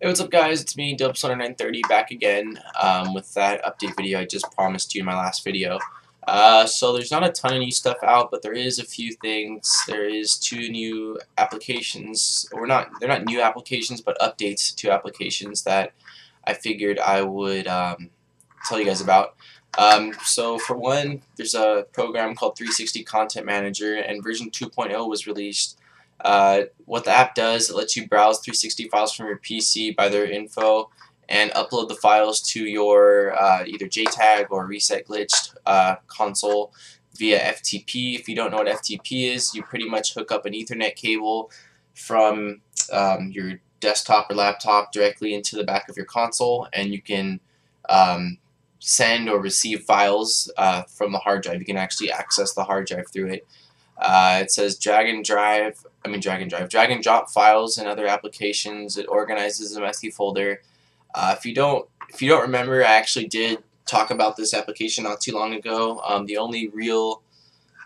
Hey, what's up guys? It's me, Dubs930, back again um, with that update video I just promised you in my last video. Uh, so there's not a ton of new stuff out, but there is a few things. There is two new applications, or not, they're not new applications, but updates to applications that I figured I would um, tell you guys about. Um, so for one, there's a program called 360 Content Manager, and version 2.0 was released uh, what the app does, it lets you browse 360 files from your PC by their info and upload the files to your uh, either JTAG or reset glitched uh, console via FTP. If you don't know what FTP is, you pretty much hook up an Ethernet cable from um, your desktop or laptop directly into the back of your console and you can um, send or receive files uh, from the hard drive. You can actually access the hard drive through it. Uh, it says drag and drive, I mean drag and drive, drag and drop files and other applications. It organizes a messy folder. Uh, if you don't, if you don't remember, I actually did talk about this application not too long ago. Um, the only real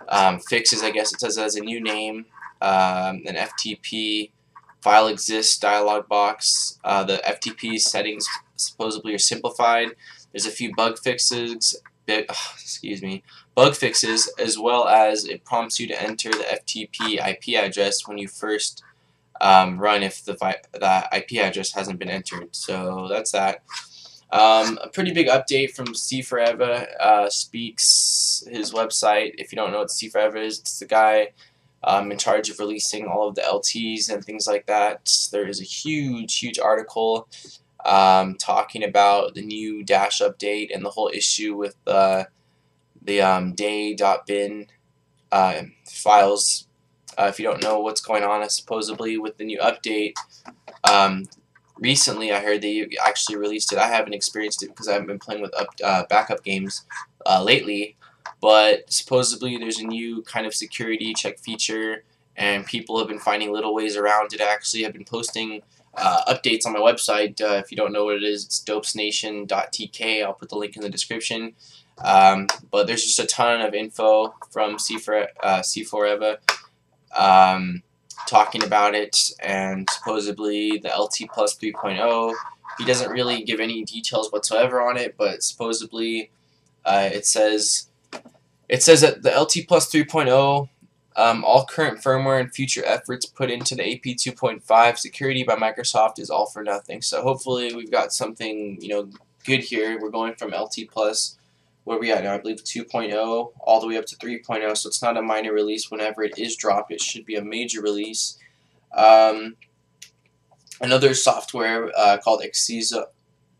um, fixes, I guess it says, it has a new name, um, an FTP file exists dialog box. Uh, the FTP settings supposedly are simplified. There's a few bug fixes. Excuse me, bug fixes, as well as it prompts you to enter the FTP IP address when you first um, run if the, the IP address hasn't been entered. So that's that. Um, a pretty big update from C4Eva uh, speaks his website. If you don't know what C4Eva is, it's the guy um, in charge of releasing all of the LTs and things like that. There is a huge, huge article um, talking about the new Dash update and the whole issue with uh, the um, dae.bin uh, files. Uh, if you don't know what's going on, supposedly with the new update, um, recently I heard they actually released it. I haven't experienced it because I haven't been playing with up, uh, backup games uh, lately, but supposedly there's a new kind of security check feature, and people have been finding little ways around it. I actually have been posting uh, updates on my website. Uh, if you don't know what it is, it's dopesnation.tk. I'll put the link in the description. Um, but there's just a ton of info from C4, uh, C4Eva um, talking about it, and supposedly the LT Plus 3.0. He doesn't really give any details whatsoever on it, but supposedly uh, it says it says that the LT Plus 3.0 um, all current firmware and future efforts put into the AP 2.5 security by Microsoft is all for nothing. So hopefully we've got something you know good here. We're going from LT Plus where we at now? I believe 2.0 all the way up to 3.0, so it's not a minor release. Whenever it is dropped, it should be a major release. Um, another software uh, called XISO,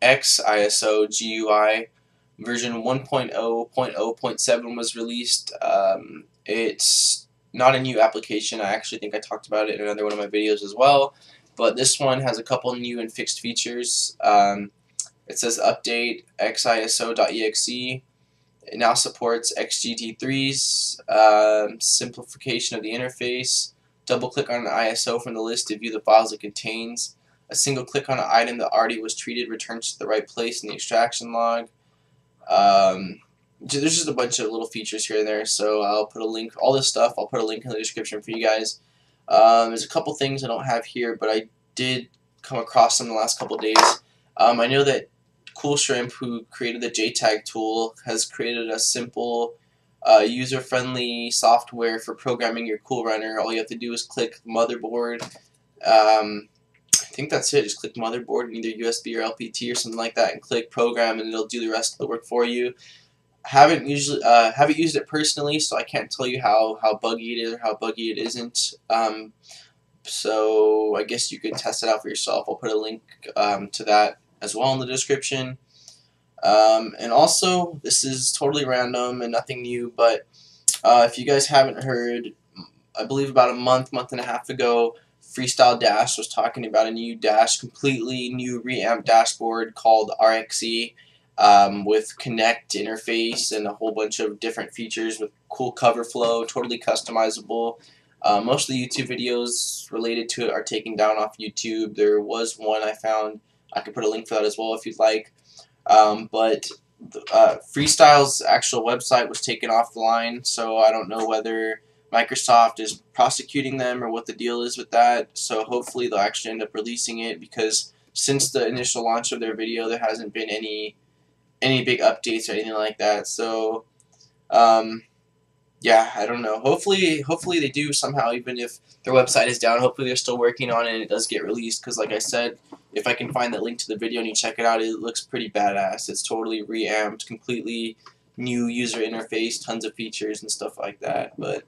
GUI version 1.0.0.7 was released. Um, it's not a new application. I actually think I talked about it in another one of my videos as well. But this one has a couple new and fixed features. Um, it says update xiso.exe it now supports XGD3's um, simplification of the interface. Double click on an ISO from the list to view the files it contains. A single click on an item that already was treated returns to the right place in the extraction log. Um, there's just a bunch of little features here and there, so I'll put a link, all this stuff, I'll put a link in the description for you guys. Um, there's a couple things I don't have here, but I did come across them the last couple days. Um, I know that Cool Shrimp, who created the JTAG tool, has created a simple, uh, user-friendly software for programming your Coolrunner. All you have to do is click motherboard. Um, I think that's it. Just click motherboard in either USB or LPT or something like that, and click program, and it'll do the rest of the work for you. Haven't usually uh, haven't used it personally, so I can't tell you how how buggy it is or how buggy it isn't. Um, so I guess you could test it out for yourself. I'll put a link um, to that as well in the description. Um, and also, this is totally random and nothing new, but uh, if you guys haven't heard, I believe about a month, month and a half ago, Freestyle Dash was talking about a new dash, completely new reamp dashboard called RXE um, with Kinect interface and a whole bunch of different features with cool cover flow, totally customizable. Uh, most of the YouTube videos related to it are taken down off YouTube. There was one I found I could put a link for that as well if you'd like. Um, but uh, Freestyle's actual website was taken off the line, so I don't know whether Microsoft is prosecuting them or what the deal is with that. So hopefully they'll actually end up releasing it because since the initial launch of their video, there hasn't been any any big updates or anything like that. So, um, yeah, I don't know. Hopefully, hopefully they do somehow, even if their website is down. Hopefully they're still working on it and it does get released. Because, like I said, if I can find that link to the video and you check it out, it looks pretty badass. It's totally reamped, completely new user interface, tons of features and stuff like that. But,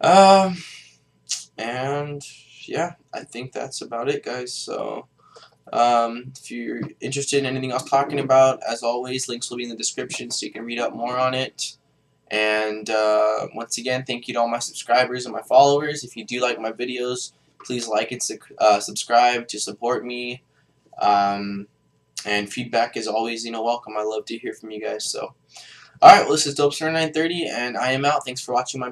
um, and yeah, I think that's about it, guys. So. Um, if you're interested in anything I was talking about, as always, links will be in the description so you can read up more on it. And uh, once again, thank you to all my subscribers and my followers. If you do like my videos, please like and uh, subscribe to support me. Um, and feedback is always, you know, welcome. I love to hear from you guys. So, alright, well, this is Dope Dopesoner930, and I am out. Thanks for watching my